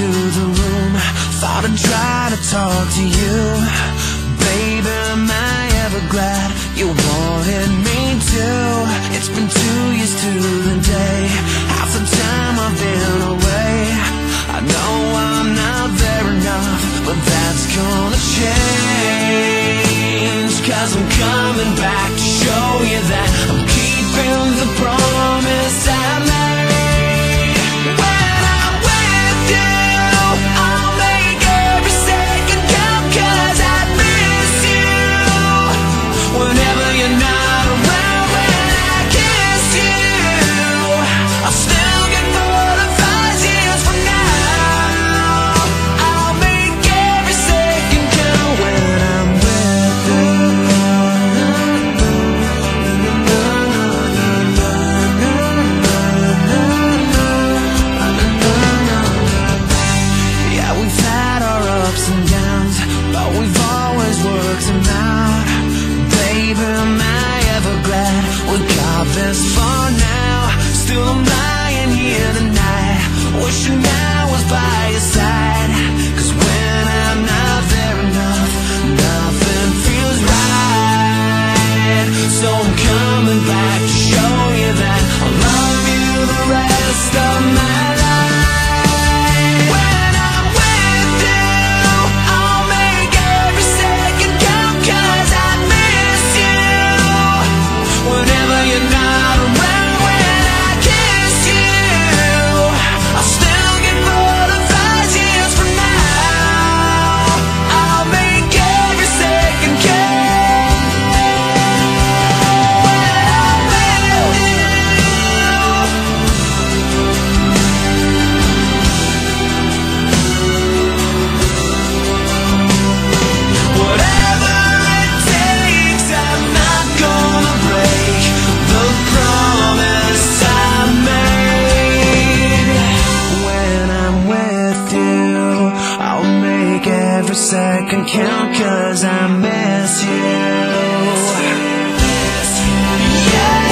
into the room. Thought I'd try to talk to you. Every second count 'cause I miss you. Yeah.